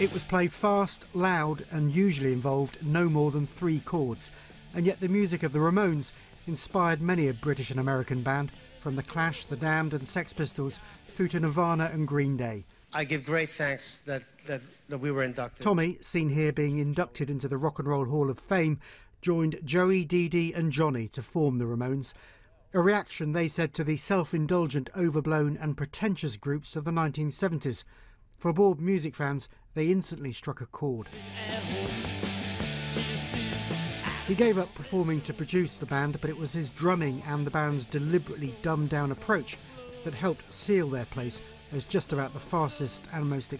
It was played fast, loud, and usually involved no more than three chords. And yet the music of the Ramones inspired many a British and American band, from The Clash, The Damned, and Sex Pistols through to Nirvana and Green Day. I give great thanks that, that, that we were inducted. Tommy, seen here being inducted into the Rock and Roll Hall of Fame, joined Joey, Dee Dee, and Johnny to form the Ramones. A reaction, they said, to the self indulgent, overblown, and pretentious groups of the 1970s. For bored music fans, they instantly struck a chord. He gave up performing to produce the band, but it was his drumming and the band's deliberately dumbed down approach that helped seal their place as just about the fastest and most